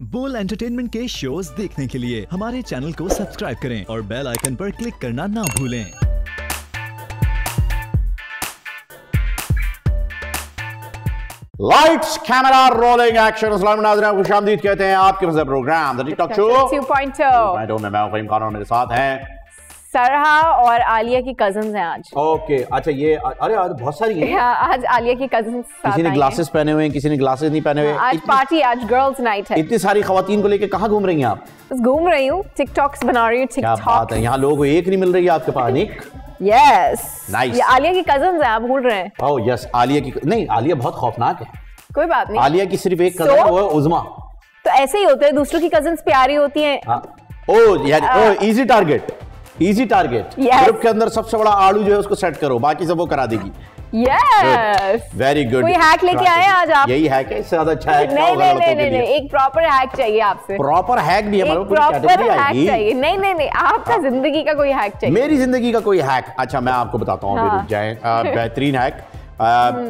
बोल एंटरटेनमेंट के शोज़ देखने के लिए हमारे चैनल को सब्सक्राइब करें और बेल आइकन पर क्लिक करना ना भूलें। लाइट्स कैमरा रोलिंग एक्शन अस्सलाम नाज़रीन खुश आमदीद कहते हैं आपके मज़े प्रोग्राम द टिकटॉक शो 2.0 मैं हूँ मैं मैं फहीम मेरे साथ हैं। सरहा और आलिया की कज़न हैं आज। ओके अच्छा ये अरे आज बहुत सारी हैं। हाँ, आज आलिया की कज़न किसी ने ग्लासेस पहने हुए हैं किसी ने ग्लासेस नहीं पहने हुए आज पार्टी आज गर्ल्स नाइट है। इतनी सारी खातन को लेके कहाँ घूम रही हैं आप? बस घूम रही हूँ टिकटॉक्स बना रही हूँ क्या बात टिकटॉक है यहाँ लोगों को एक नहीं मिल रही है आपके पास एक? Yes Nice. ये आलिया की कज़न हैं आप भूल रहे हैं। ओह यस आलिया की नहीं आलिया बहुत खौफनाक है। कोई बात नहीं। आलिया की सिर्फ़ एक कज़न है वो उजमा। तो ऐसे ही होते हैं दूसरों की कज़न प्यारी होती हैं। हाँ। ओ यार ओ easy target easy target group के अंदर सबसे बड़ा आलू जो है उसको सेट करो बाकी सब वो करा देगी। यस वेरी गुड कोई hack लेके आए आज आप? यही हैक है इससे ज़्यादा अच्छा हैक नहीं नहीं नहीं नहीं नहीं एक प्रॉपर हैक चाहिए आपसे। प्रॉपर हैक भी पूरी प्रॉपर कैटेगरी हैक आएगी। चाहिए। नहीं नहीं नहीं आपका ज़िंदगी का कोई हैक चाहिए। मेरी ज़िंदगी का कोई हैक अच्छा मैं आपको बताता हूँ हाँ। रुक जाए। बेहतरीन हैक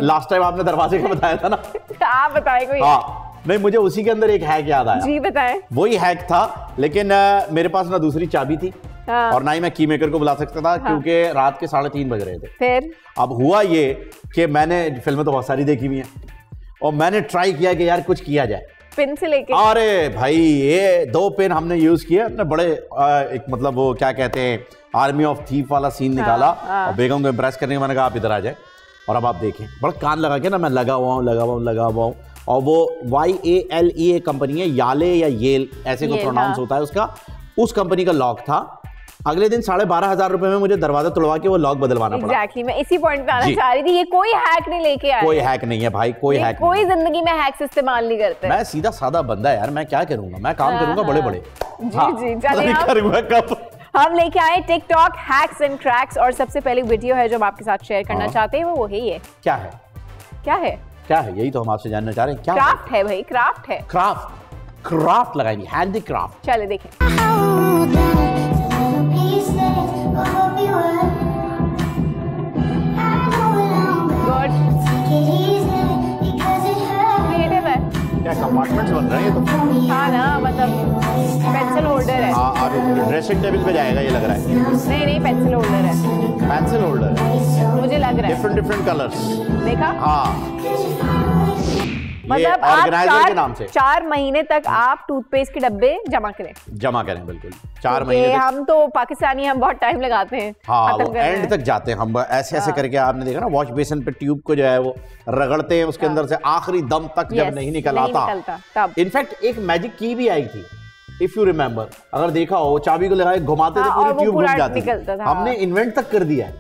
लास्ट टाइम आपने दरवाजे का बताया था ना? आप बताए कोई हाँ। नहीं मुझे उसी के अंदर एक हैक याद आया। जी बताएँ। वही हैक था लेकिन मेरे पास ना दूसरी चाबी थी। हाँ। और ना ही मैं की मेकर को बुला सकता था क्योंकि रात के साढ़े तीन बज रहे थे फिर अब हुआ ये कि मैंने फ़िल्में तो बहुत सारी देखी हुई हैं और मैंने ट्राई किया कि यार कुछ किया जाए पिन से लेके अरे भाई ये दो पेन हमने यूज़ किए हमने बड़े आ, एक मतलब वो क्या कहते हैं आर्मी ऑफ़ थीफ वाला सीन निकाला हाँ। और बेगम को इम्प्रेस करने के मैंने कहा आप इधर आ जाए और अब आप देखें बड़ा कान लगा के ना मैं लगा हुआ हूँ लगा हुआ हूँ लगा हुआ हूँ और वो Y A L E a company है याले या येल ऐसे को प्रोनाउंस हाँ। होता है उसका उस कंपनी का लॉक था अगले दिन साढ़े बारह हज़ार रुपए में मुझे दरवाज़ा तुड़वा के वो लॉक बदलवाना पड़ा। एग्जैक्टली मैं इसी पॉइंट पे आना चाह रही थी ये कोई हैक नहीं लेके आया। कोई हैक नहीं है भाई कोई हैक कोई ज़िंदगी में हैक्स इस्तेमाल नहीं करते। मैं सीधा सादा बंदा यार मैं क्या करूँगा? मैं काम हाँ, करूँगा हाँ। बड़े बड़े जी, जी, करूँगा कब? हम लेके आए टिकटॉक हैक्स एंड क्रैक्स और सबसे पहले वीडियो है जो हम आपके साथ शेयर करना हाँ। चाहते हैं वो वही है। क्या है? क्या है? क्या है? यही तो हम आपसे जानना चाह रहे हैं। क्या क्राफ्ट है भाई क्राफ्ट है। क्राफ्ट क्राफ्ट लगाएँगे हैंडी क्राफ्ट चले देखें ड्रेसिंग टेबल पे जाएगा ये लग रहा है। नहीं नहीं पेंसिल होल्डर है। पेंसिल होल्डर है। मुझे लग रहा है। डिफरेंट डिफरेंट कलर्स देखा? हाँ। मतलब आप ऑर्गेनाइजर के चार, नाम से। चार महीने तक आप टूथपेस्ट के डब्बे जमा करें। जमा करें बिल्कुल। चार महीने हम तो पाकिस्तानी हम बहुत टाइम लगाते हैं। हाँ वो एंड तक जाते हैं। हम ऐसे ऐसे करके आपने देखा ना वॉश बेसिन पे ट्यूब को जो है वो रगड़ते हैं उसके अंदर से आखिरी दम तक जब नहीं निकल आता। इनफैक्ट एक मैजिक की भी आई थी। इफ़ यू रिमेम्बर अगर देखा हो चाबी को लगाए घुमाते थे हाँ, पूरी ट्यूब घूम जाती थी। हमने हाँ। इन्वेंट तक कर दिया है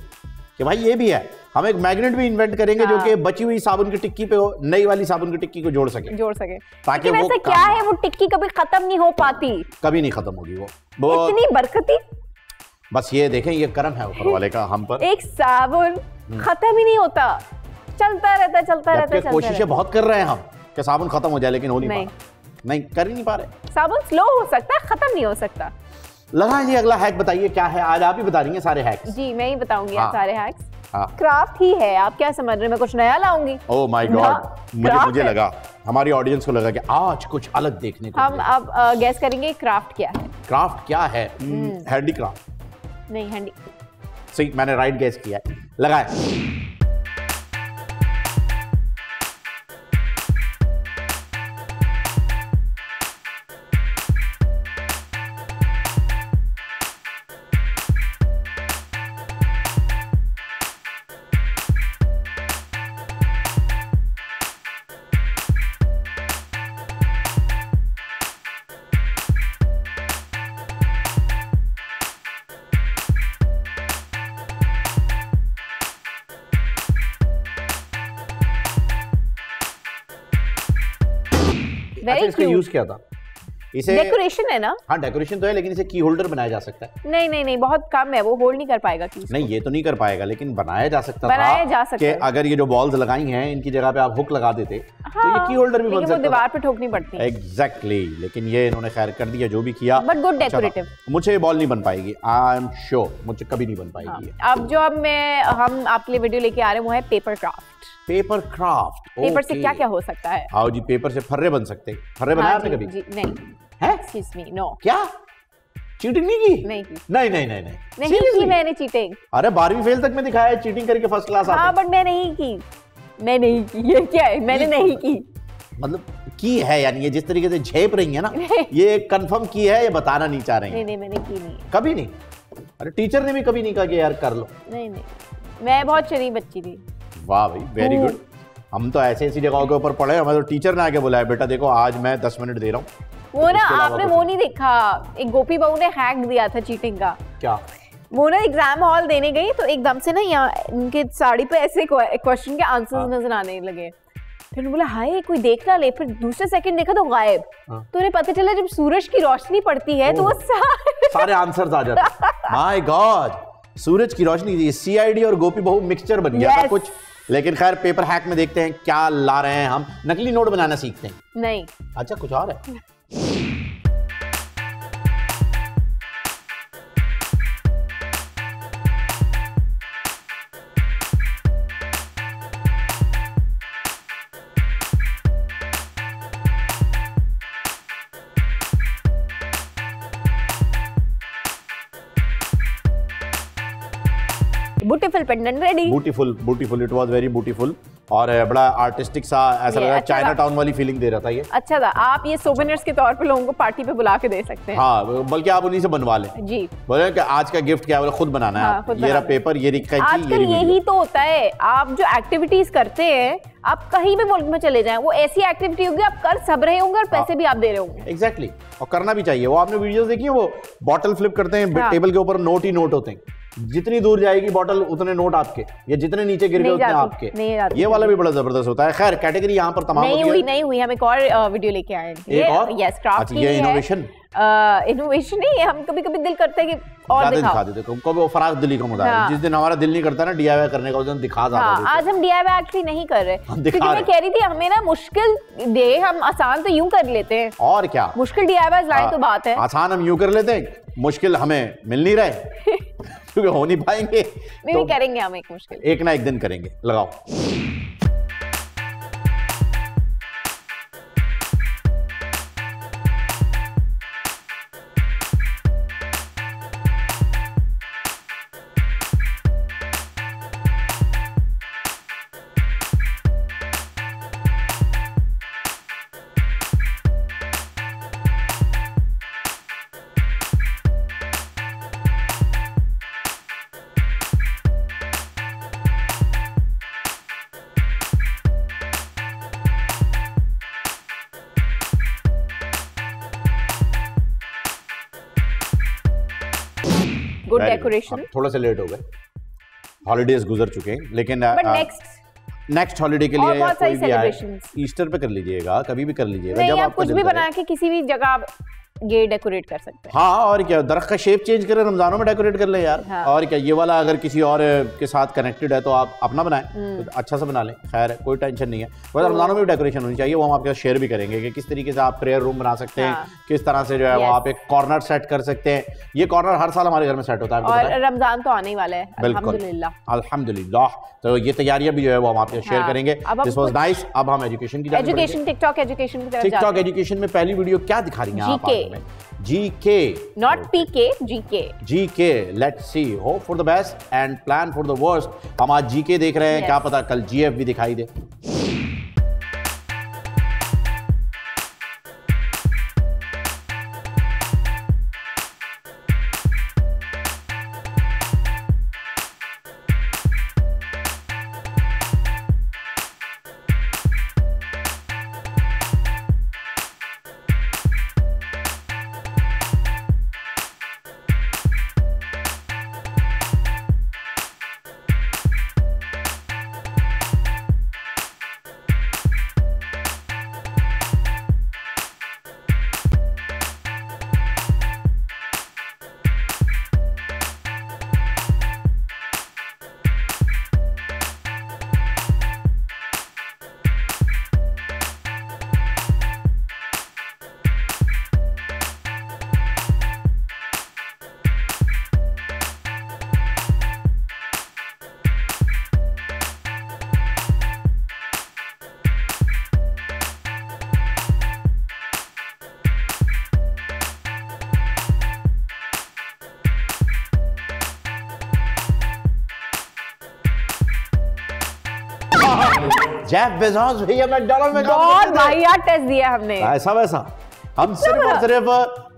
कि भाई ये भी है। हम एक मैग्नेट भी इन्वेंट करेंगे जो हाँ। कि बची हुई साबुन की टिक्की पे हो नई वाली साबुन की टिक्की को जोड़ सके। जोड़ सके। ताकि वो क्या है। वो टिक्की कभी खत्म नहीं हो पाती। कभी नहीं खत्म होगी वो। इतनी बरकती। बस ये देखें ये कर्म है ऊपर वाले का हम पर। एक साबुन खत्म ही नहीं होता। चलता रहता चलता रहता कोशिशें बहुत कर रहे हैं हम कि साबुन खत्म हो जाए लेकिन हो नहीं, नहीं। नहीं कर ही नहीं पा रहे। साबुन स्लो हो सकता है खत्म नहीं हो सकता। लगा जी अगला हैक बताइए क्या है? आज आप ही बता रही हैं सारे हैक्स जी मैं ही बताऊँगी हाँ। सारे हैक्स हाँ। क्राफ्ट ही है आप क्या समझ रहे हैं? मैं कुछ नया लाऊँगी? ओ माय गॉड मुझे मुझे लगा हमारी ऑडियंस को लगा कि आज कुछ अलग देखने को हम अब गैस करेंगे क्राफ्ट क्या है। क्राफ्ट क्या है? हम्म। हैंडी क्राफ्ट नहीं हैंडी सही मैंने राइट गैस किया लगाए। यूज़ क्या था। इसे डेकोरेशन है ना? हाँ डेकोरेशन तो है लेकिन इसे की होल्डर बनाया जा सकता है। नहीं नहीं नहीं बहुत कम है वो होल्ड नहीं कर पाएगा की नहीं ये तो नहीं कर पाएगा लेकिन बनाया जा सकता बनाया जा सकता कि है। अगर ये जो बॉल्स लगाई हैं इनकी जगह पे आप हुक लगा देते हाँ, तो ये की होल्डर भी बन हाँ, सकता दीवार पे ठोकनी पड़ती है। एग्जैक्टली लेकिन ये इन्होंने खैर कर दिया जो भी किया बट था। decorative. मुझे ये बॉल नहीं बन पाएगी आई एम श्योर मुझे कभी नहीं बन हाँ, पाएगी अब जो अब मैं हम आपके लिए वीडियो लेके आ रहे हैं वो है paper craft paper craft paper से क्या क्या हो सकता है? आओ जी पेपर से फर्रे बन सकते हैं। फर्रे बनाया हाँ आपने कभी? जी नहीं। है? एक्सक्यूज मी नो क्या? चीटिंग नहीं की? नहीं की। नहीं नहीं नहीं नहीं। नहीं? की मैंने चीटिंग अरे बारहवीं फेल तक में दिखाया है चीटिंग करके फ़र्स्ट क्लास हाँ बट मैं नहीं की। मैं नहीं की। ये क्या है? मैंने नहीं की। मतलब की है यानी ये जिस तरीके से झेप रही है ना ये कंफर्म की है ये बताना नहीं चाह रही नहीं नहीं मैंने की नहीं कभी नहीं? अरे टीचर ने भी कभी नहीं कहा कि यार कर लो। नहीं नहीं। मैं बहुत शरीफ बच्ची थी। वाह भाई वेरी। गुड हम तो ऐसी ऐसी जगहों के ऊपर पढ़े हमें तो टीचर ने आके बुलाया बेटा देखो आज मैं दस मिनट दे रहा हूँ। वो ना आपने वो नहीं। देखा एक गोपी बहू ने हैक दिया था चीटिंग का। क्या? वो ना एग्ज़ाम हॉल देने गई तो एकदम से ना यहाँ उनके साड़ी पे ऐसे क्वेश्चन के आंसर्स हाँ। नज़र आने लगे। फिर बोला हाय कोई देख ना ले। फिर दूसरे सेकंड देखा तो गायब। हाँ। तो उन्हें पता चला जब सूरज की रोशनी पड़ती है तो वो। सारे सारे आंसर्स आ जाते माय गॉड सूरज की रोशनी सीआईडी और गोपी बहू मिक्सचर बन गया था कुछ। लेकिन खैर पेपर हैक में देखते हैं क्या ला रहे हैं हम। नकली नोट बनाना सीखते हैं। नहीं। अच्छा कुछ और है? Pendant ready beautiful beautiful it was very beautiful और बड़ा आर्टिस्टिक सा ऐसा लग रहा है चाइना टाउन वाली फीलिंग दे रहा था ये। अच्छा था। आप ये सोवेनियर्स के तौर पे लोगों को पार्टी पे बुला के दे सकते हैं। हाँ बल्कि आप उन्हीं से बनवा लें। जी। बोले कि आज का गिफ्ट क्या है? बोले खुद बनाना है हाँ। ये रहा पेपर ये आजकल यही तो होता है। आप जो एक्टिविटीज़ करते हैं आप कहीं भी मुल्क में चले जाएँ वो ऐसी एक्टिविटी होगी आप कर सब रहे होंगे और पैसे भी आप दे रहे होंगे। Exactly exactly. और करना भी चाहिए। वो आपने वीडियोस देखी है वो बॉटल फ्लिप करते हैं हाँ। टेबल के ऊपर नोट ही नोट होते हैं। जितनी दूर जाएगी बॉटल उतने नोट आपके। या जितने नीचे गिर गए उतने आपके। ये वाला भी बड़ा ज़बरदस्त होता है। खैर कैटेगरी यहाँ पर तमाम नहीं हुई नहीं हुई हम एक और वीडियो लेके आए एक और? यस क्राफ्ट अच्छा, ये innovation? इनोवेशन नहीं हम कभी कभी दिल करता है कि और दिखा दिखाओ। देते कभी वो फराज दिल्ली का मुद्दा हाँ। जिस दिन हमारा दिल नहीं करता ना डीआईवाई करने का उस दिन दिखा ज़्यादा हाँ हैं। आज हम डीआईवाई एक्चुअली नहीं कर रहे। दिखा क्योंकि मैं कह रही थी हमें ना मुश्किल डे हम आसान तो यूँ कर लेते हैं। और क्या? मुश्किल डीआईवाई लाए तो बात है। आसान हम यूँ कर लेते हैं। मुश्किल हमें मिल नहीं रहे। क्योंकि हो नहीं पाएँगे तो नहीं करेंगे हम एक मुश्किल। एक ना एक दिन करेंगे। लगाओ। गुड डेकोरेशन थोड़ा सा लेट हो गए। हॉलीडेज गुजर चुके हैं लेकिन नेक्स्ट नेक्स्ट हॉलीडे के लिए या कोई भी ईस्टर पे कर लीजिएगा कभी भी कर लीजिएगा जब आप कुछ भी बना के किसी भी जगह ये डेकोरेट कर सकते हैं। हाँ और क्या दरख्त का शेप चेंज करें रमजानों में डेकोरेट कर ले यार। हाँ। और क्या ये वाला अगर किसी और के साथ कनेक्टेड है तो आप अपना बनाएँ। हम्म। तो अच्छा सा बना लें। खैर कोई टेंशन नहीं है। वैसे रमजानों में भी डेकोरेशन होनी चाहिए वो हम आपके साथ शेयर भी करेंगे कि किस तरीके से आप प्रेयर रूम बना सकते हैं हाँ। किस तरह से जो है वो. आप एक कॉर्नर सेट कर सकते हैं। ये कॉर्नर हर साल हमारे घर में सेट होता है? और रमज़ान तो आने ही वाला है। बिल्कुल। अल्हम्दुलिल्लाह। तो ये तैयारियाँ भी जो है वो हम आपके शेयर हाँ। करेंगे। दिस वाज नाइस अब हम एजुकेशन की एजुकेशन टिकटॉक एजुकेशन की टिकटॉक एजुकेशन में पहली वीडियो क्या दिखा रही हैं आप GK. आज हमें GK not PK GK GK let see hope for the best and plan for the worst हम आज जीके देख रहे हैं Yes. क्या पता कल जीएफ भी दिखाई दे। जेफ बेजोस भैया मैकडॉनल्ड में बहुत करते थे। टेस्ट दिया हमने। ऐसा वैसा। हम सिर्फ़ और सिर्फ़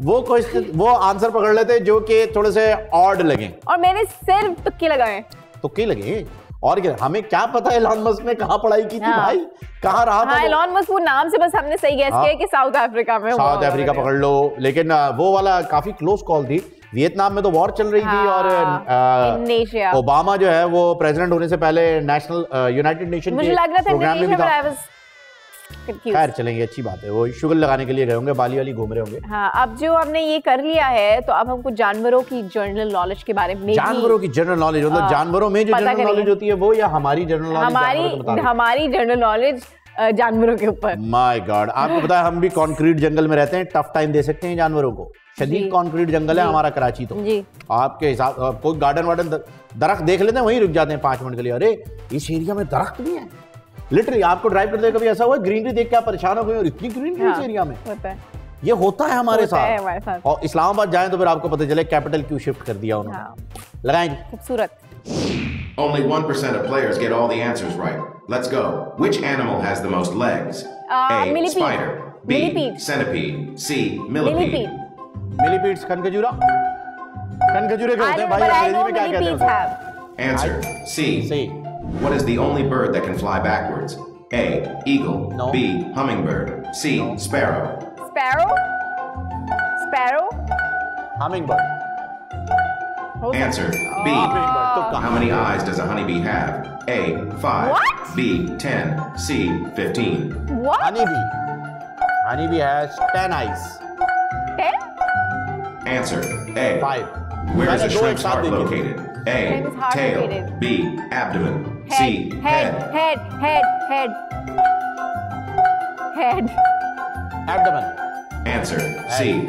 वो क्वेश्चन वो आंसर पकड़ लेते जो कि थोड़े से ऑड लगे। और मैंने सिर्फ़ तुक्के लगाए। तो के लगे? और क्या हमें क्या पता एलॉन मस्क ने कहाँ पढ़ाई की थी हाँ। भाई? कहाँ रहा था हाँ एलॉन मस्क वो नाम से बस हमने सही गैस हाँ। किया कि साउथ अफ्रीका में साउथ अफ्रीका पकड़ लो। लेकिन वो वाला काफ़ी क्लोज कॉल थी। वियतनाम में तो वॉर चल रही थी हाँ, और आ, ओबामा जो है वो प्रेसिडेंट होने से पहले नेशनल यूनाइटेड नेशन मुझे लग रहा था. खैर चलेंगे अच्छी बात है। वो शुगर लगाने के लिए गए होंगे बाली वाली घूम रहे होंगे। हाँ अब जो हमने ये कर लिया है तो अब हमको जानवरों की जनरल नॉलेज के बारे में जानवरों की जनरल नॉलेज मतलब जानवरों में जो जनरल नॉलेज होती है वो या हमारी जनरल नॉलेज हमारी हमारी जनरल नॉलेज जानवरों के ऊपर। माय गॉड आपको पता है हम भी कंक्रीट जंगल में रहते हैं टफ टाइम दे सकते हैं जानवरों को। शदीद कंक्रीट जंगल है हमारा कराची तो आपके हिसाब कोई गार्डन वार्डन दरख्त देख लेते हैं वहीं रुक जाते हैं पाँच मिनट के लिए अरे इस एरिया में दरख्त भी है लिटरली आपको ड्राइव करते कभी ऐसा हुआ ग्रीनरी देख के आप परेशान हो गए और इतनी ग्रीनरी इस हाँ, एरिया में होता है ये होता है हमारे होता है साथ हमारे साथ। और इस्लामाबाद जाएँ तो फिर आपको पता चले कैपिटल क्यों शिफ्ट कर दिया उन्होंने हाँ लगाएँ खूबसूरत Only 1% of players get all the answers right. Let's go. Which animal has the most legs? Uh, A. millipede. Spider. B. Millipede. Centipede. C. Millipede. Millipede millipedes खनखजूरा खनखजूरे के I होते हैं know, भाई but I अंग्रेजी know में क्या कहते हैं millipedes उसे? have. Answer. C. See. What is the only bird that can fly backwards? A. Eagle. No. B. Hummingbird. C. Sparrow. Sparrow? Sparrow? Hummingbird. हो सकता Answer. है। B. Hummingbird. तुक्का। How many eyes does a honeybee have? A. 5. What? B. 10. C. 15. What? Honey bee. Honey bee has 10 eyes. Ten? Answer A. Five. Where is a shrimp's heart located? A. Tail. Located. B. Abdomen. Head, C. Head. Head. Head. Head. Head. Abdomen. Answer head. C.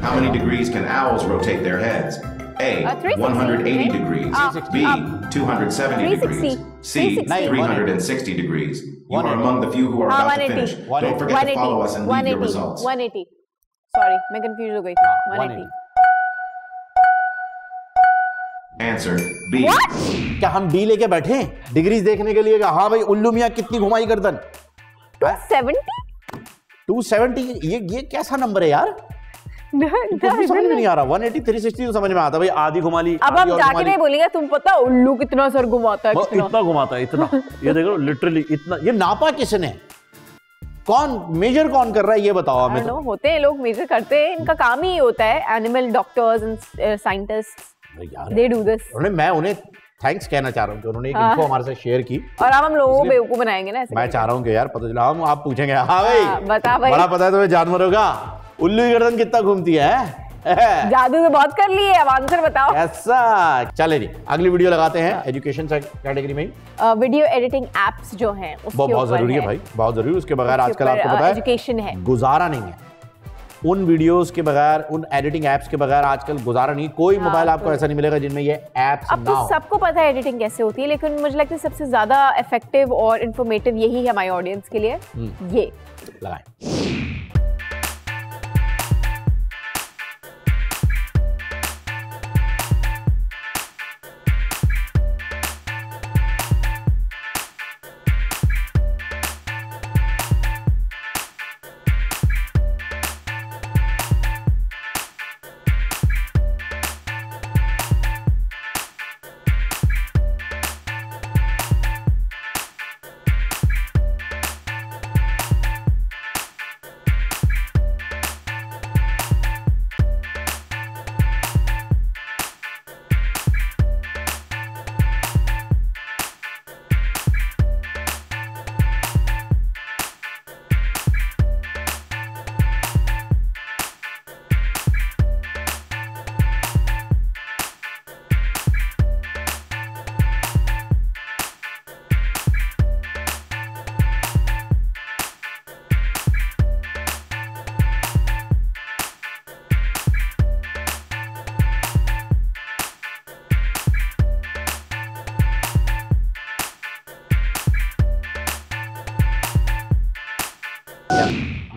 How many degrees can owls rotate their heads? A. Uh, 180 right? degrees. Uh, B. Ah. Uh, 270 degrees. C. 360 degrees. You are among the few who are ah, about to finish. Don't forget to follow us and leave your results. 180. Sorry, मैं confused हो गई थी. 180. Answer. B. क्या हम B लेके बैठे हैं? Degrees देखने के लिए कि हाँ भाई उल्लू मियाँ कितनी घुमाई गर्दन। 270? 270 ये ये कैसा नंबर है यार? समझ में नहीं आ रहा। 180 360 तो समझ में आता भाई। आधी घुमा ली अब हम और घुमा जाके नहीं बोलेंगे तुम पता उल्लू कितना सर घुमाता है कितना। घुमाता है इतना। ये देखो लिटरली इतना। ये नापा किसने? कौन मेजर कौन कर रहा है ये बताओ हमें तो। होते हैं लोग मेजर करते हैं इनका काम ही होता है animal doctors and scientist they do this मैं उन्हें थैंक्स कहना चाह रहा हूँ कि उन्होंने एक हाँ। इन्फो हमारे साथ शेयर की। और अब हम लोगों को बेवकूफ़ बनाएँगे ना ऐसे मैं चाह रहा हूँ कि यार पता चला हम आप पूछेंगे। हाँ भाई हाँ, बता भाई। बड़ा पता है तुम्हें जानवरों का उल्लू की गर्दन कितना घूमती है? जादू तो बहुत कर लिए अब आंसर बताओ। ऐसा चले जी अगली वीडियो लगाते हैं एजुकेशन कैटेगरी में वीडियो एडिटिंग एप्स जो हैं बहुत ज़रूरी है भाई बहुत ज़रूरी उसके बगैर आजकल आपको पता है एजुकेशन है। गुजारा नहीं है। उन वीडियोस के बगैर उन एडिटिंग एप्स के बगैर आजकल गुजारा नहीं कोई हाँ, मोबाइल आपको तो- ऐसा नहीं मिलेगा जिनमें ये एप्स अब ना तो सबको पता है एडिटिंग कैसे होती है लेकिन मुझे लगता है सबसे ज़्यादा इफ़ेक्टिव और इन्फॉर्मेटिव यही है हमारे ऑडियंस के लिए। हम्म। ये। लगाएँ।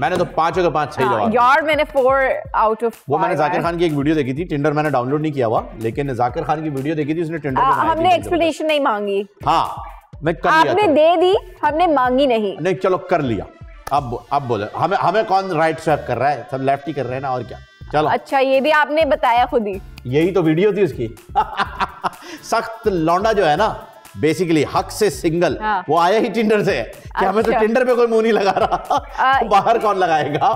मैंने तो पाँचों के पाँच सही हाँ, जवाब यार मैंने फोर आउट ऑफ़ वो मैंने जाकिर खान की एक वीडियो देखी थी टिंडर मैंने डाउनलोड नहीं किया हुआ लेकिन जाकिर खान की वीडियो देखी थी उसने टिंडर हमने एक्सप्लेनेशन नहीं मांगी। हाँ मैं कर लिया आपने दे दी हमने मांगी नहीं। नहीं चलो कर लिया। अब अब बोले हमें हमें कौन राइट स्वैप कर रहा है? सब लेफ़्ट ही कर रहे हैं ना और क्या? चलो। अच्छा ये भी आपने बताया खुद ही। यही तो वीडियो थी उसकी। सख्त लौंडा जो है ना बेसिकली हक से सिंगल हाँ। वो आया ही टिंडर से. क्या मैं तो अच्छा। टिंडर पे कोई मुँह नहीं लगा रहा? आ, तो बाहर कौन लगाएगा?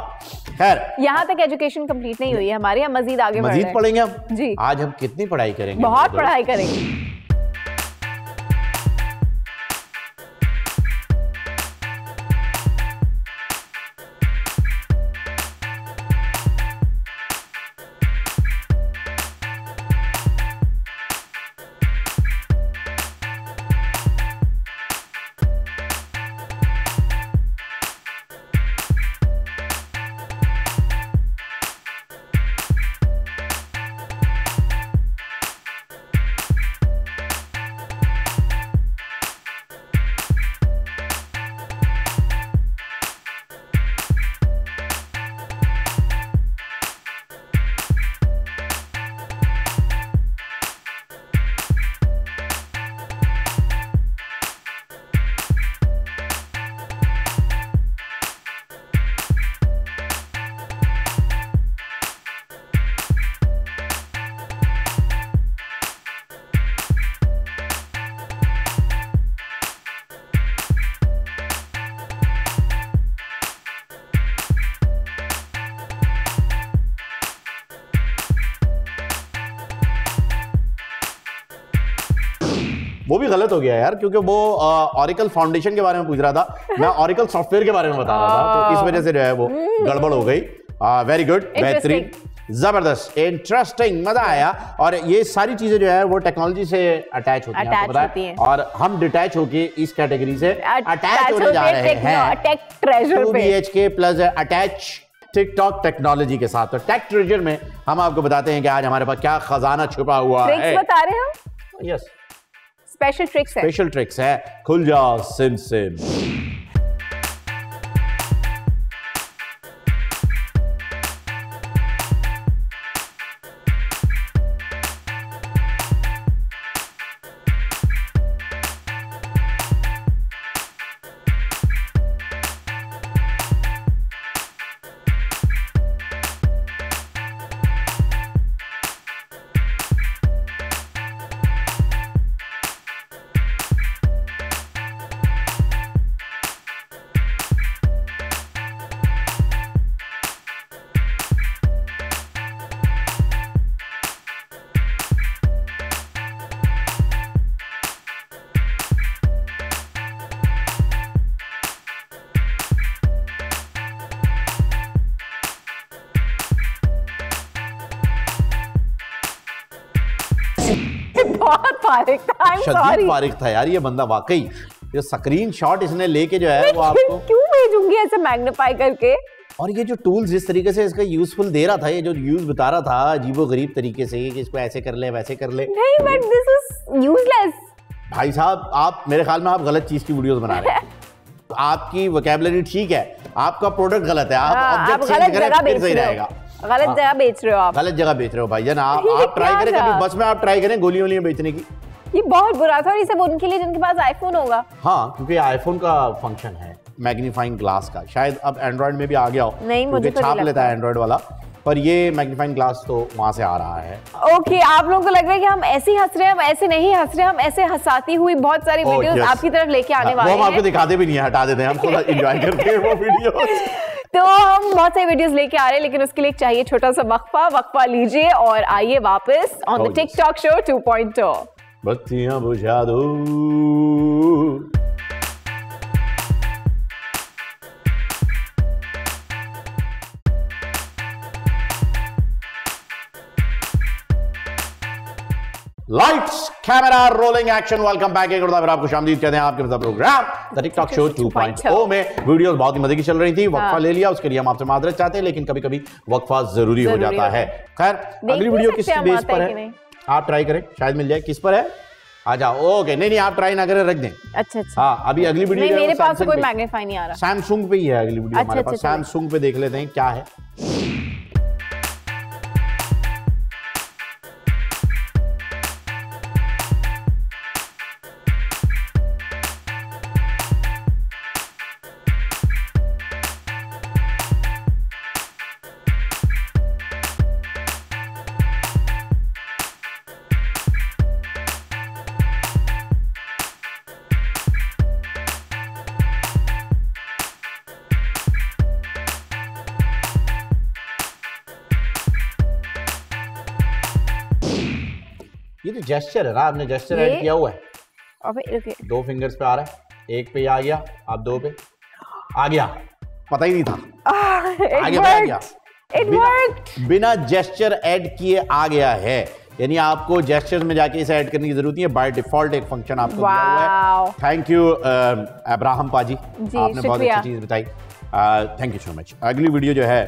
खैर. यहाँ तक एजुकेशन कंप्लीट नहीं हुई है हमारे यहाँ मजीद आगे मजीद पढ़ेंगे हम जी। आज हम कितनी पढ़ाई करेंगे? बहुत पढ़ाई करेंगे। गलत हो गया यार क्योंकि वो ऑरिकल फाउंडेशन के बारे में पूछ रहा था। मैं ऑरिकल सॉफ्टवेयर के बारे में बता रहा था तो इस वजह से जो है वो गड़बड़ हो गई। वेरी गुड बेहतरीन ज़बरदस्त इंटरेस्टिंग मज़ा आया। और ये सारी चीज़ें जो है वो टेक्नोलॉजी से अटैच होती हैं आपको पता होती है। और हम डिटैच होके इस कैटेगरी से अटैच होने जा रहे हैं। टू पे। B H K plus attach TikTok technology के साथ। तो टेक ट्रेजर में हम आपको बताते हैं कि आज हमारे पास क्या खजाना छुपा हुआ है। बता रहे हैं यस स्पेशल ट्रिक्स है। स्पेशल ट्रिक्स है। खुल जा सिम सिम शदीद फारिग था यार ये बंदा वाकई जो स्क्रीन शॉट इसने लेके जो है वो आपको क्यों भेजूँगी ऐसे मैग्नीफाई करके? और ये जो टूल्स जिस तरीके से इसका यूजफुल दे रहा था ये जो यूज़ बता रहा था अजीबो गरीब तरीके से कि इसको ऐसे कर ले वैसे कर ले। नहीं बट दिस इज़ यूजलेस भाई साहब आप मेरे ख्याल में आप गलत चीज़ की वीडियोस बना रहे हैं। आपकी वोकेबलरी ठीक है आपका प्रोडक्ट गलत है आप ऑब्जेक्ट गलत चेंज करें फिर सही रहेगा। गलत जगह बेच रहे हो आप। गलत जगह बेच रहे हो भाई जान आप ट्राई करें कभी बस में आप ट्राई करें गोलियों बेचने की। ये बहुत बुरा था और ये सब उनके लिए जिनके पास आईफोन होगा। हाँ क्योंकि आईफोन का फ़ंक्शन है मैग्नीफाइंग ग्लास का। शायद अब एंड्रॉइड में भी आ गया हो नहीं, मुझे तो छाप लेता है एंड्रॉइड वाला पर ये मैग्नीफाइंग ग्लास तो वहाँ से आ रहा है। ओके okay, आप लोगों को लग रहा है कि हम ऐसे ही हंस रहे हैं हम ऐसे नहीं हंस रहे हम ऐसे हंसाती हुई बहुत सारी Oh, वीडियोस yes. आपकी तरफ़ लेके आने वो वाले हम आपको दिखाते भी नहीं है हटा देते हैं हम थोड़ा एंजॉय करते हैं वो वीडियो तो हम बहुत सारी वीडियोस लेके आ रहे हैं लेकिन उसके लिए चाहिए छोटा सा वक्फा वक्फा लीजिए और आइए वापस ऑन द. टिकटॉक शो 2.0 बत्तियाँ बुझा दो lights camera rolling action welcome back एक बार आपको शामदीद कहते हैं आपके मतलब प्रोग्राम द टिकटॉक शो 2.0 में वीडियोस बहुत ही मज़े की चल रही थी वक्फा हाँ। ले लिया उसके लिए हम आपसे मादरत चाहते हैं लेकिन कभी कभी वक्फा ज़रूरी हो जाता है। खैर अगली वीडियो किस बेस पर है? आप ट्राई करें शायद मिल जाए। किस पर है? आजा ओके नहीं नहीं आप ट्राई ना करें रख दें। अच्छा अच्छा। हाँ अभी अगली वीडियो नहीं मेरे पास तो कोई मैग्नीफाई नहीं आ रहा। सैमसंग पे ही है अगली वीडियो अच्छा, हमारे पास। अच्छा, सैमसंग पे देख लेते हैं क्या है। जेस्चर है ना आपने जेस्चर ऐड किया हुआ है। फिर दो फिंगर्स पे आ रहा है। एक पे आ गया आप दो पे। आ गया। पता ही नहीं था। बढ़ गया। Worked. It बिना, worked. बिना जेस्चर ऐड किए आ गया है। यानी आपको जेस्चर्स में जाके इसे ऐड करने की ज़रूरत नहीं है। बाय डिफ़ॉल्ट एक फ़ंक्शन आपको दिया हुआ है। थैंक यू अब्राहम पाजी आपने बहुत अच्छी चीज़ बताई। थैंक यू सो मच अगली वीडियो जो है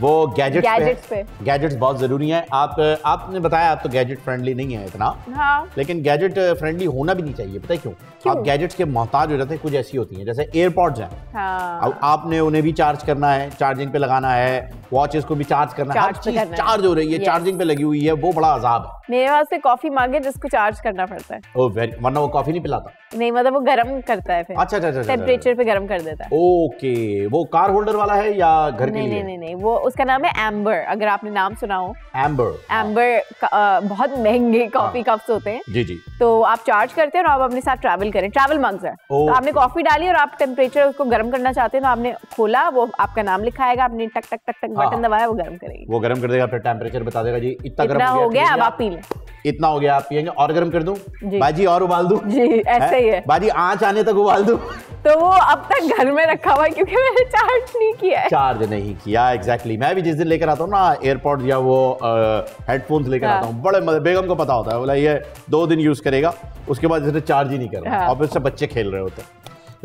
वो गैजेट्स गैजेट पे पे। गैजेट्स बहुत ज़रूरी हैं। आप आपने बताया आप तो गैजेट फ्रेंडली नहीं है इतना। हाँ। लेकिन गैजेट फ्रेंडली होना भी नहीं चाहिए पता है क्यों? क्यों? आप गैजेट्स के मोहताज हो जाते हैं कुछ ऐसी होती हैं जैसे एयरपॉड्स हैं। हाँ। अब आपने उन्हें भी चार्ज करना है चार्जिंग पे लगाना है वॉचेस को भी चार्ज है। करना है। चार्ज हो रही है चार्जिंग पे लगी हुई है वो बड़ा अजाब है। मेरे पास से कॉफ़ी मांगे जिसको चार्ज करना पड़ता है। ओ वेरी वरना वो कॉफ़ी नहीं पिलाता? नहीं मतलब वो गर्म करता है फिर। अच्छा अच्छा अच्छा, अच्छा टेम्परेचर पे गर्म कर देता है। ओके वो कार होल्डर वाला है या घर के नहीं लिए? नहीं नहीं नहीं वो उसका नाम है एम्बर अगर आपने नाम सुना हो। एम्बर एम्बर बहुत महँगे कॉफ़ी हाँ। कप्स होते हैं। जी जी। तो आप चार्ज करते हैं और आप अपने साथ ट्रैवल करें। ट्रैवल मग्स है। तो आपने कॉफ़ी डाली और आप टेम्परेचर उसको गर्म करना चाहते हैं तो आपने खोला वो आपका नाम लिखा आएगा आपने टक टक टक टक हाँ। बटन दबाया वो गर्म करेगी। वो गर्म कर देगा फिर टेम्परेचर बता देगा जी इतना गर्म हो गया अब आप पी लें इतना हो गया आप पिएँगे और गर्म कर दूँ? जी। बाजी और उबाल दूँ? जी ऐसे ही है। बाजी आँच आने तक उबाल दूँ? तो वो अब तक घर में रखा हुआ है क्योंकि मैंने चार्ज नहीं किया है। चार्ज नहीं किया एग्जैक्टली exactly. मैं भी जिस दिन लेकर आता हूँ ना एयरपॉड या वो हेडफोन्स लेकर हाँ। आता हूँ। बड़े मज़े बेगम को पता होता है बोला ये दो दिन यूज़ करेगा उसके बाद इसे चार्ज ही नहीं करना हाँ। और फिर से बच्चे खेल रहे होते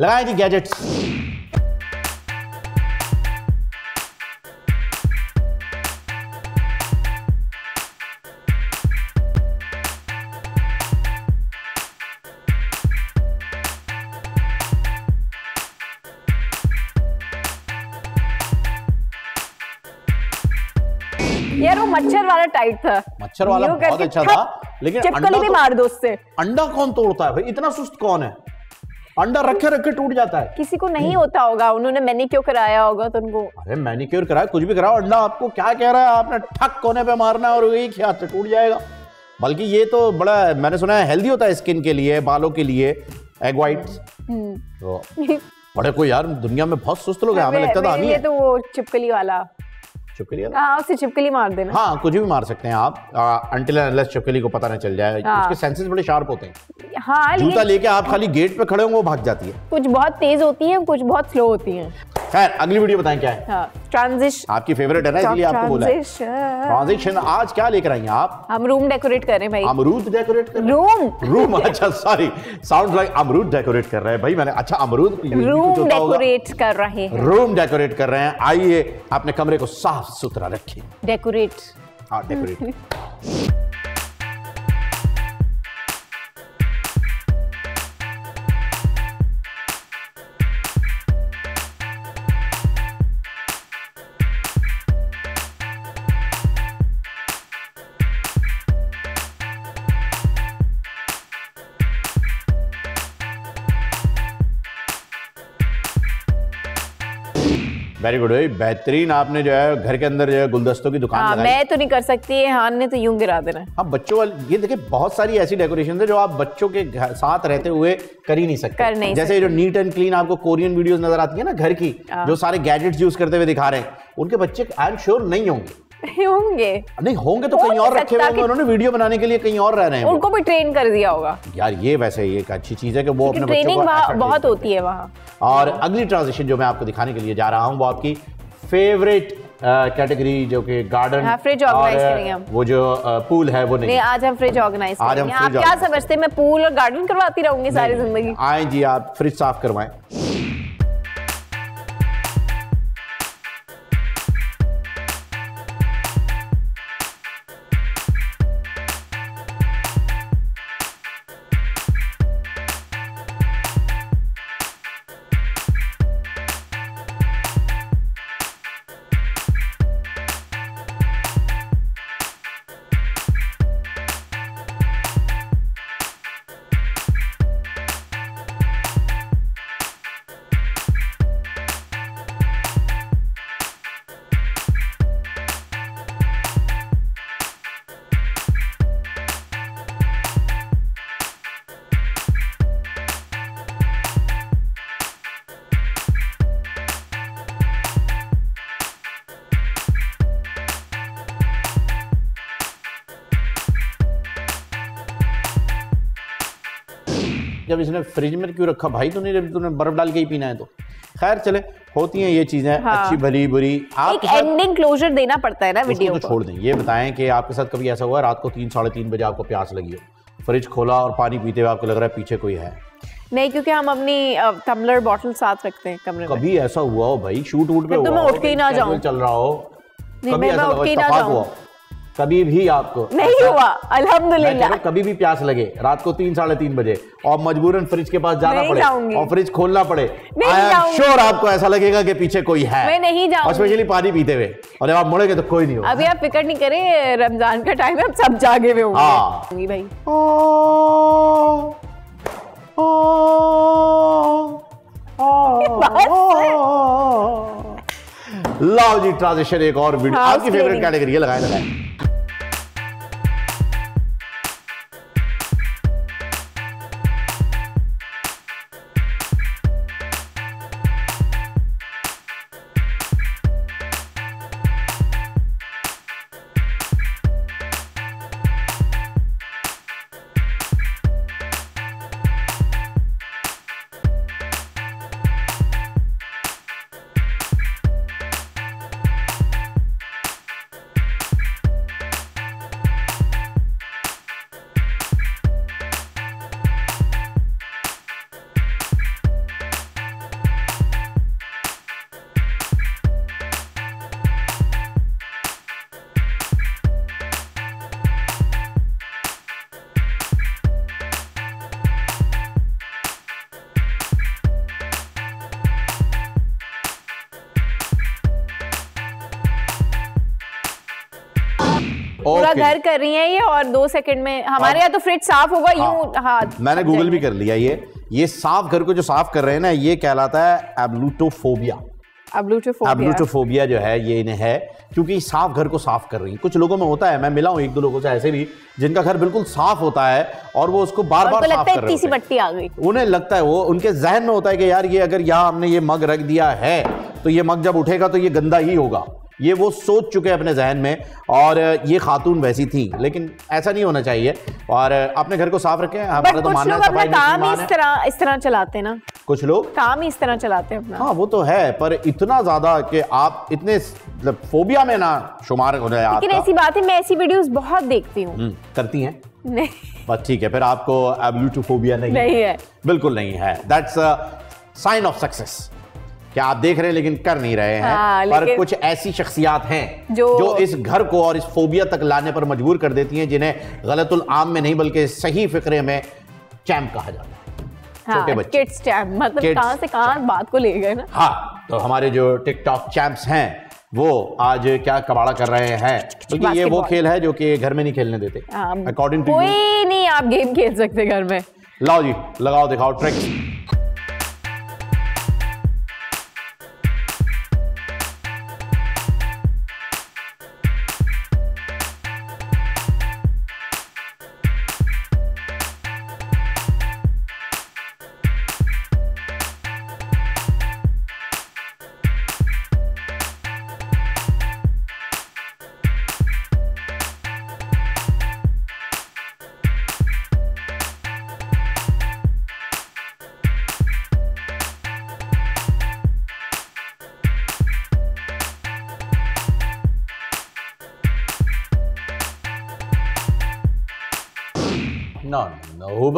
लगाए जी गैजेट्स टाइट था मच्छर वाला बहुत अच्छा था लेकिन चिपकली भी तो- मार दो उससे। अंडा कौन तोड़ता है भाई? इतना सुस्त कौन है? अंडा रखे रखे टूट जाता है। किसी को नहीं होता होगा उन्होंने मैंने क्यों कराया होगा तो उनको। अरे मैनिक्योर कराया कुछ भी कराओ अंडा आपको क्या कह रहा है? आपने ठक कोने पे मारना है और एक ही हाथ से टूट जाएगा? बल्कि ये तो बड़ा मैंने सुना है हेल्दी होता है स्किन के लिए बालों के लिए एग वाइट्स हम्म। तो बड़े को यार दुनिया में बहुत सुस्त लोग हैं हमें लगता था हैं। तो वो चिपकली वाला। शुक्रिया हाँ उसे चिपकली मार देना। हाँ कुछ भी मार सकते हैं आप। अंटिल अनलेस छिपकली को पता नहीं चल जाए। हाँ। उसके सेंसेस बड़े शार्प होते हैं। हाँ जूता लेके आप खाली गेट पे खड़े हो वो भाग जाती है। कुछ बहुत तेज होती है कुछ बहुत स्लो होती है। खैर अगली वीडियो बताएँ क्या है? हाँ ट्रांजिशन आपकी फेवरेट है ना इसलिए आपको बोला ट्रांजिशन आज क्या लेकर आई हैं आप? हम रूम डेकोरेट कर रहे हैं भाई। अमरूद डेकोरेट कर रूम रूम अच्छा सॉरी साउंड लाइक अमरूद डेकोरेट कर रहे हैं। भाई मैंने अच्छा अमरूद रूम डेकोरेट कर रहे हैं। रूम डेकोरेट कर रहे हैं। आइए अपने कमरे को साफ़ सुथरा रखिए डेकोरेट हाँ डेकोरेट वेरी गुड भाई। बेहतरीन आपने जो है घर के अंदर जो है गुलदस्तों की दुकान हाँ लगाई। मैं तो नहीं कर सकती हान ने तो यूँ गिरा देना है। बच्चों वाली ये देखिए बहुत सारी ऐसी डेकोरेशन है जो आप बच्चों के साथ रहते हुए कर ही नहीं सकते। कर नहीं जैसे जो नीट एंड क्लीन आपको कोरियन वीडियोस नज़र आती है ना घर की हाँ। जो सारे गैजेट्स यूज़ करते हुए दिखा रहे हैं उनके बच्चे आई एम श्योर नहीं होंगे। होंगे। नहीं होंगे तो कहीं और रखे हुए होंगे उन्होंने वीडियो बनाने के लिए कहीं और रह रहे हैं। उनको भी ट्रेन कर दिया होगा। यार ये वैसे एक अच्छी चीज़ है कि वो अपने ट्रेनिंग बहुत होती है वहाँ। और अगली ट्रांजिशन जो मैं आपको दिखाने के लिए जा रहा हूँ वो आपकी फेवरेट कैटेगरी जो कि गार्डन हाँ, fridge organize करेंगे हम। वो जो पूल है वो नहीं नहीं। आज हम फ्रिज ऑर्गेनाइज आज हम आप क्या समझते हैं? मैं पूल और गार्डन करवाती रहूँगी सारी ज़िंदगी। आए जी आप फ्रिज साफ़ करवाएँ। जब इसने फ्रिज में क्यों रखा? भाई तो तूने तूने बर्फ़ डाल के ही पीना है तो। खैर चले होती हैं ये चीज़ें हाँ। अच्छी भली बुरी। आप एक एंडिंग क्लोजर देना पड़ता है ना वीडियो तो को। छोड़ दें। ये बताएँ कि आपके साथ कभी ऐसा हुआ रात को तीन साढ़े तीन बजे आपको प्यास लगी हो? फ्रिज खोला और पानी पीते हुए आपको लग रहा है पीछे कोई है। नहीं क्योंकि हम अपनी टम्बलर बॉटल साथ रखते हैं कमरे में। कभी ऐसा हुआ हो भाई? शूट वूट पे तो हुआ मैं उठ के ही ना जाऊँ। चल रहा हो। नहीं, कभी मैं- ऐसा उठ के ना। हुआ? हो? कभी भी आपको नहीं हुआ अल्हम्दुलिल्लाह। कभी भी प्यास लगे रात को तीन साढ़े तीन बजे और मजबूरन फ्रिज के पास जाना पड़े और फ्रिज खोलना पड़े। श्योर आपको ऐसा लगेगा कि पीछे कोई है। मैं नहीं जाऊँगी। स्पेशली पानी पीते हुए और जब आप मुड़ेंगे तो कोई नहीं होगा। अभी आप फ़िक्र नहीं करें रमज़ान का टाइम है सब जागे हुए होंगे। हाँ। भाई। लाओ जी ट्रांजिशन एक और वीडियो हाँ, आपकी फेवरेट कैटेगरी है लगाए लगाए। घर कर रही है ये और दो सेकंड में हमारे यहाँ तो फ्रिज साफ़ होगा यूँ हाथ मैंने गूगल भी कर लिया ये। ये साफ़ घर को जो साफ़ कर रहे हैं ना ये कहलाता है एब्लूटोफोबिया एब्लूटोफोबिया जो है ये इन्हें है क्योंकि साफ़ घर को साफ़ कर रही है। कुछ लोगों में होता है मैं मिला हूँ एक दो लोगों से ऐसे भी जिनका घर बिल्कुल साफ़ होता है और वो उसको बार बार साफ़ लगता है कर रहे इतनी सी हैं। मट्टी आ गई। उन्हें लगता है वो उनके जहन में होता है कि यार ये अगर यहाँ हमने ये मग रख दिया है तो ये मग जब उठेगा तो ये गंदा ही होगा। ये वो सोच चुके हैं अपने जहन में और ये खातून वैसी थी। लेकिन ऐसा नहीं होना चाहिए। और अपने घर को साफ़ रखें हमारा तो मानना है काम ही इस तरह इस तरह चलाते ना। कुछ लोग? काम ही इस तरह चलाते हैं अपना। हाँ वो तो है पर इतना ज़्यादा कि आप इतने मतलब फोबिया में ना शुमार हो जाए लेकिन ऐसी बात है मैं ऐसी वीडियोस बहुत देखती हूँ। हम्म, करती हैं। नहीं। बस ठीक है फिर आपको एब्लूटोफोबिया नहीं नहीं है। बिल्कुल नहीं है। दैट्स साइन ऑफ़ सक्सेस क्या आप देख रहे हैं लेकिन कर नहीं रहे हैं। हाँ, पर कुछ ऐसी शख्सियात हैं जो- जो इस घर को और इस फोबिया तक लाने पर मजबूर कर देती हैं जिन्हें गलतुल आम में नहीं बल्कि सही फिक्रे में चैम्प कहा जाता है। हाँ किड्स मतलब कहाँ से कहाँ बात को ले गए ना। हाँ तो हमारे जो टिकटॉक चैंप्स हैं वो आज क्या कबाड़ा कर रहे हैं? क्योंकि ये वो खेल है जो कि घर में नहीं खेलने देते। हाँ, अकॉर्डिंग टू कोई नहीं आप गेम खेल सकते घर में। लाओ जी लगाओ दिखाओ ट्रिक्स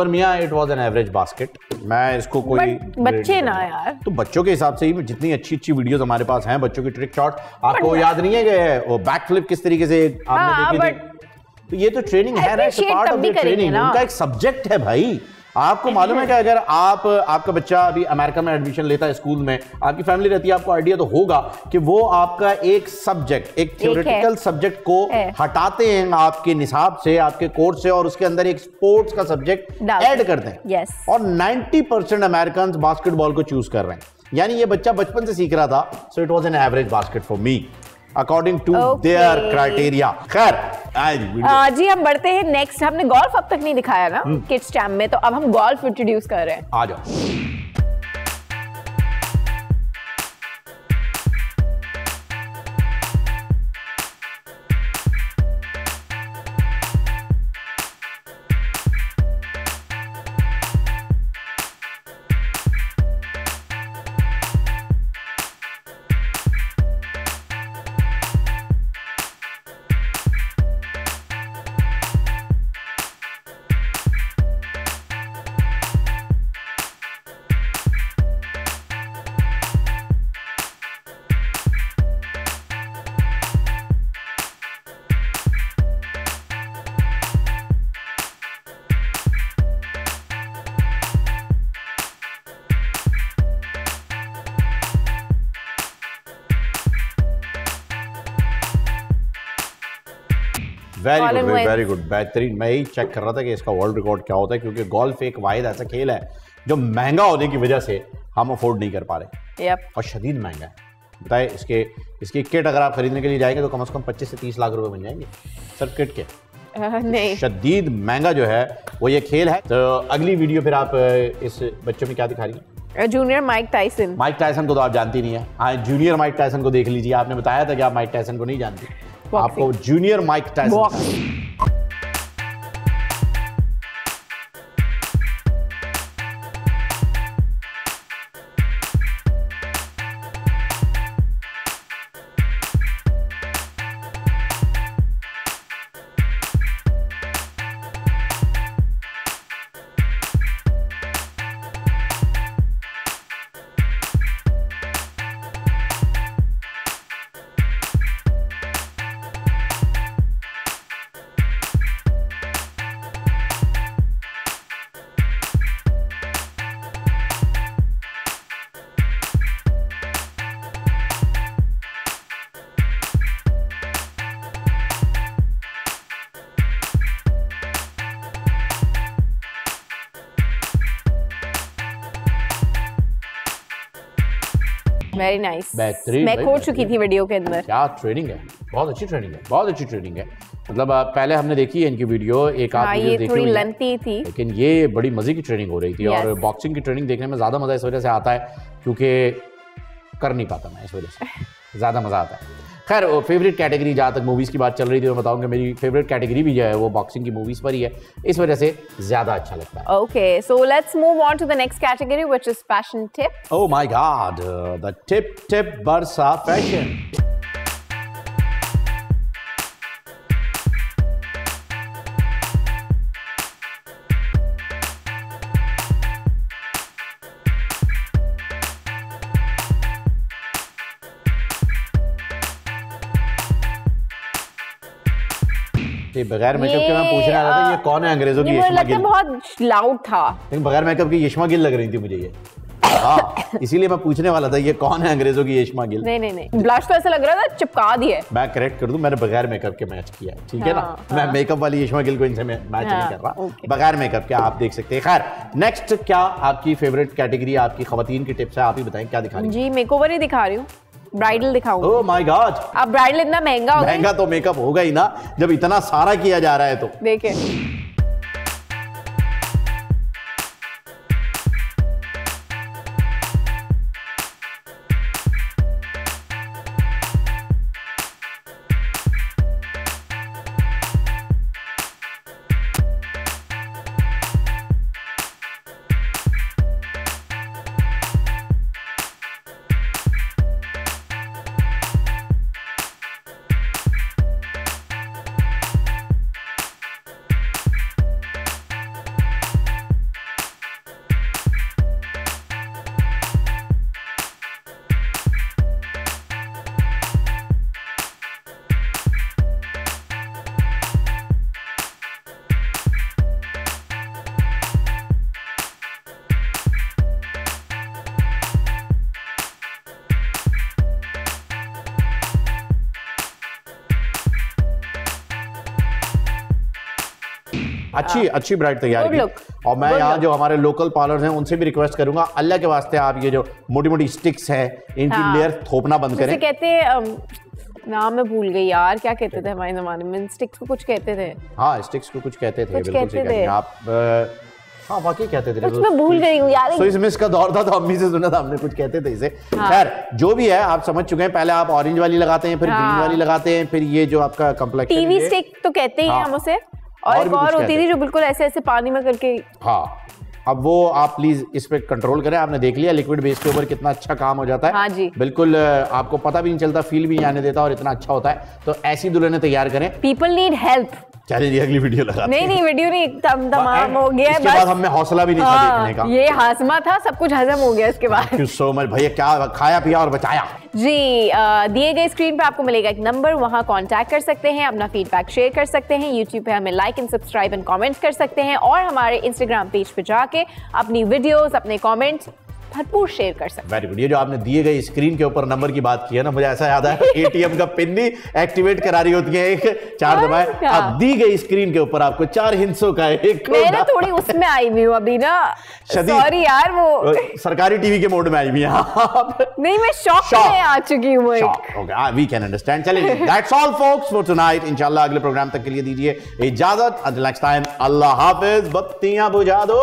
नो मियाँ it was an average basket मैं इसको कोई बच्चे ना यार। तो बच्चों के हिसाब से ही जितनी अच्छी अच्छी वीडियोस हमारे पास हैं बच्चों की ट्रिक शॉट आपको याद नहीं है कि वो बैक फ्लिप किस तरीके से हाँ, आपने देखी थी? तो ये तो ट्रेनिंग है ना पार्ट ऑफ़ द ट्रेनिंग उनका एक सब्जेक्ट है भाई। आपको मालूम है कि अगर आप आपका बच्चा अभी अमेरिका में एडमिशन लेता है स्कूल में आपकी फैमिली रहती है आपको आइडिया तो होगा कि वो आपका एक सब्जेक्ट एक थियोरिटिकल सब्जेक्ट को हटाते हैं आपके निसाब से आपके कोर्स से और उसके अंदर एक स्पोर्ट्स का सब्जेक्ट ऐड करते हैं। Yes. और 90 परसेंट अमेरिकन बास्केटबॉल को चूज़ कर रहे हैं। यानी ये बच्चा बचपन से सीख रहा था so it was an average basket for me according to. Their criteria खैर आज जी हम बढ़ते हैं नेक्स्ट हमने गोल्फ अब तक नहीं दिखाया ना हम्म। किड्स टैम में तो अब हम गोल्फ इंट्रोड्यूस कर रहे हैं। आ जाओ। Very good. वेरी गुड बेहतरीन। मैं ही चेक कर रहा था कि इसका वर्ल्ड रिकॉर्ड क्या होता है क्योंकि गोल्फ एक वाहिद ऐसा खेल है जो महँगा होने की वजह से हम अफोर्ड नहीं कर पा रहे। यप और शदीद महँगा है। बताए इसके इसकी किट अगर आप खरीदने के लिए जाएँगे तो कम से कम 25 से 30 लाख रुपए बन जाएँगे। सिर्फ़ किट के नहीं। शदीद महँगा जो है वो ये खेल है। तो अगली वीडियो फिर आप इस बच्चों में क्या दिखा रही हैं? Junior Mike Tyson Mike Tyson को तो आप जानती नहीं है। हाँ जूनियर माइक टायसन को देख लीजिए। आपने बताया था कि आप माइक टाइसन को नहीं जानती। आपको junior Mike Tyson very nice मैं खो चुकी थी वीडियो के अंदर। क्या ट्रेनिंग है? बहुत अच्छी ट्रेनिंग है बहुत अच्छी ट्रेनिंग है। मतलब पहले हमने देखी है इनकी वीडियो एक आध हाँ वीडियो ये थोड़ी लेंथी थी। लेकिन ये बड़ी मज़े की ट्रेनिंग हो रही थी और बॉक्सिंग की ट्रेनिंग देखने में ज़्यादा मज़ा इस वजह से आता है क्योंकि कर नहीं पाता मैं इस वजह से। ज़्यादा मज़ा आता है। खैर फेवरेट कैटेगरी जहाँ तक मूवीज़ की बात चल रही थी मैं बताऊँगा मेरी फेवरेट कैटेगरी भी जो है वो बॉक्सिंग की मूवीज़ पर ही है। इस वजह से ज़्यादा अच्छा लगता है। Okay so let's move on to the next category which is fashion tip oh my god the tip tip बरसा फ़ैशन ये बगैर मेकअप के मैं पूछने आ रहा था ये कौन है अंग्रेज़ों की यशमा गिल बहुत लाउड था। लेकिन बगैर मेकअप की यशमा गिल लग रही थी मुझे ये। हाँ इसीलिए मैं पूछने वाला था ये कौन है अंग्रेज़ों की यशमा गिल नहीं नहीं नहीं। ब्लश तो ऐसा लग रहा था चिपका दिए मैं करेक्ट कर दूँ मैंने बगैर मेकअप के मैच किया है ठीक है ना? हाँ, मैं मेकअप वाली यशमा गिल को इनसे मैच नहीं हाँ, कर रहा. बगैर मेकअप के आप देख सकते हैं। खैर नेक्स्ट क्या आपकी फेवरेट कैटेगरी आपकी खवतीन की टिप्स है आप ही बताएँ क्या दिखा रही जी मेकओवर ही दिखा रही हूँ। ब्राइडल दिखाऊँगी। ओह माय गॉड अब ब्राइडल इतना महँगा होगा महँगा तो मेकअप होगा ही ना। जब इतना सारा किया जा रहा है तो। देखे अच्छी अच्छी ब्राइड तैयार की। और मैं यहाँ जो हमारे लोकल पार्लर हैं उनसे भी रिक्वेस्ट करूँगा अल्लाह के वास्ते आप ये जो मोटी मोटी स्टिक्स है इनकी हाँ। लेयर थोपना बंद करें। कहते हैं नाम मैं भूल गई यार क्या कहते थे हमारे जमाने में? स्टिक्स को कुछ कहते थे। हाँ स्टिक्स को कुछ कहते थे कुछ कहते कह। रही हैं थे। आप हाँ वाकई कहते थे। कुछ मैं भूल गई हूँ यार। सो इस मिस का दौर था तो अम्मी से सुना था हमने कुछ कहते थे इसे। हाँ। खैर जो भी है आप समझ चुके हैं पहले आप ऑरेंज वाली लगाते हैं फिर ग्रीन हाँ। वाली लगाते हैं फिर ये जो आपका कम्प्लेक्शन टीवी स्टिक तो कहते ही हैं हाँ। हम उसे। और और एक और होती थी जो बिल्कुल ऐसे ऐसे पानी में करके हाँ अब वो आप प्लीज़ इस पे कंट्रोल करें आपने देख लिया लिक्विड बेस के ऊपर कितना अच्छा काम हो जाता है। हाँ जी। बिल्कुल आपको पता भी नहीं चलता फील भी नहीं आने देता और इतना अच्छा होता है। तो ऐसी दुल्हने तैयार करें। पीपल नीड हेल्प चलिए जी अगली वीडियो लगा नहीं नहीं वीडियो नहीं तम तमाम हो गया है, इसके बाद हमें हौसला भी नहीं था हाँ, देखने का। ये हाजमा था सब कुछ हजम हो गया इसके बाद। थैंक सो मच भैया क्या खाया पिया और बचाया? जी दिए गए स्क्रीन पे आपको मिलेगा एक नंबर वहाँ कांटेक्ट कर सकते हैं अपना फीडबैक शेयर कर सकते हैं यूट्यूब पे हमें like and subscribe and comment कर सकते हैं और हमारे इंस्टाग्राम पेज पे जाके अपनी वीडियोस अपने कमेंट्स भरपूर शेयर कर सकते वेरी गुड ये जो आपने दिए गए स्क्रीन के ऊपर नंबर की बात की है ना मुझे ऐसा याद है एटीएम का पिन भी एक्टिवेट करा रही होती है एक चार दबाए। अच्छा। अब दी गई स्क्रीन के ऊपर आपको चार हिंसों का एक मैं ना थोड़ी उसमें आई हुई हूँ अभी ना। सॉरी यार वो सरकारी टीवी के मोड में आई हुई हैं आप। नहीं मैं शॉक में आ चुकी हूँ we can understand. चलिए that's all folks for tonight. इंशाल्लाह अगले प्रोग्राम तक के लिए दीजिए इजाज़त। Until next time अल्लाह हाफिज। बत्तियाँ बुझा दो।